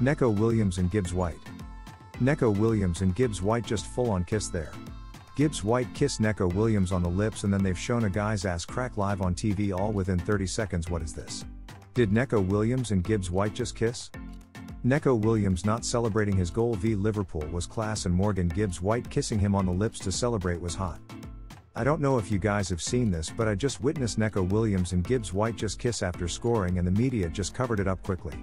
Neco Williams and Gibbs White. Neco Williams and Gibbs White just full on kiss there. Gibbs White kissed Neco Williams on the lips and then they've shown a guy's ass crack live on TV all within 30 seconds. What is this? Did Neco Williams and Gibbs White just kiss? Neco Williams not celebrating his goal v Liverpool was class and Morgan Gibbs White kissing him on the lips to celebrate was hot. I don't know if you guys have seen this but I just witnessed Neco Williams and Gibbs White just kiss after scoring and the media just covered it up quickly.